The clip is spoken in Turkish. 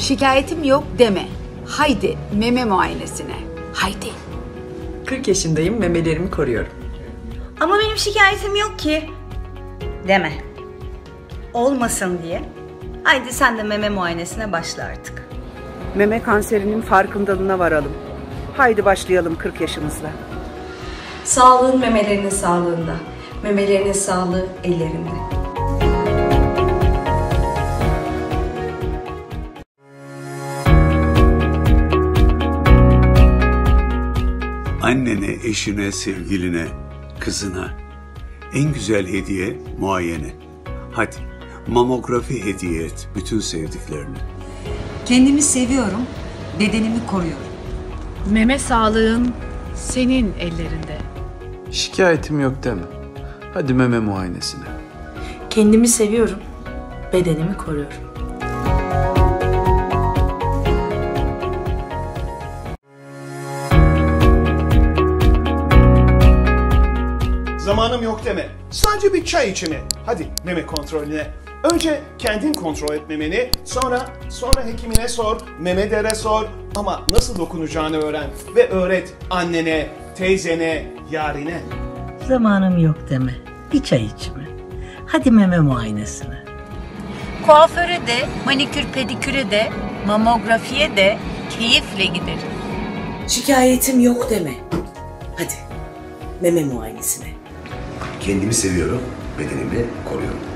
Şikayetim yok deme. Haydi meme muayenesine. Haydi. 40 yaşındayım, memelerimi koruyorum. Ama benim şikayetim yok ki. Deme. Olmasın diye. Haydi sen de meme muayenesine başla artık. Meme kanserinin farkındalığına varalım. Haydi başlayalım 40 yaşımızla. Sağlığın memelerinin sağlığında. Memelerinin sağlığı ellerinde. Annene, eşine, sevgiline, kızına en güzel hediye muayene. Hadi mamografi hediye et bütün sevdiklerine. Kendimi seviyorum, bedenimi koruyorum. Meme sağlığın senin ellerinde. Şikayetim yok deme. Hadi meme muayenesine. Kendimi seviyorum. Bedenimi koruyorum. Zamanım yok deme. Sadece bir çay içimi. Hadi meme kontrolüne. Önce kendin kontrol et memeni, sonra sonra hekimine sor, meme dere sor ama nasıl dokunacağını öğren ve öğret annene, teyzene, yarine. Zamanım yok deme. Bir çay içme. Hadi meme muayenesine. Kuaföre de, manikür pediküre de, mamografiye de keyifle giderim. Şikayetim yok deme. Hadi meme muayenesine. Kendimi seviyorum, bedenimi koruyorum.